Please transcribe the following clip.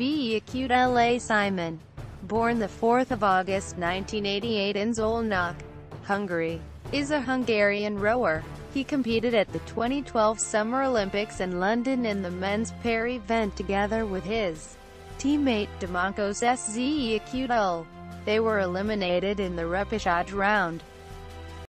B. Acute L.A. Simon. Born 4 August 1988 in Szolnok, Hungary, is a Hungarian rower. He competed at the 2012 Summer Olympics in London in the men's pair event together with his teammate Domonkos Szekütel. They were eliminated in the repechage round.